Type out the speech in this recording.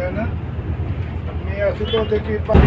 Maracanã. Minha cidade tem que ir para...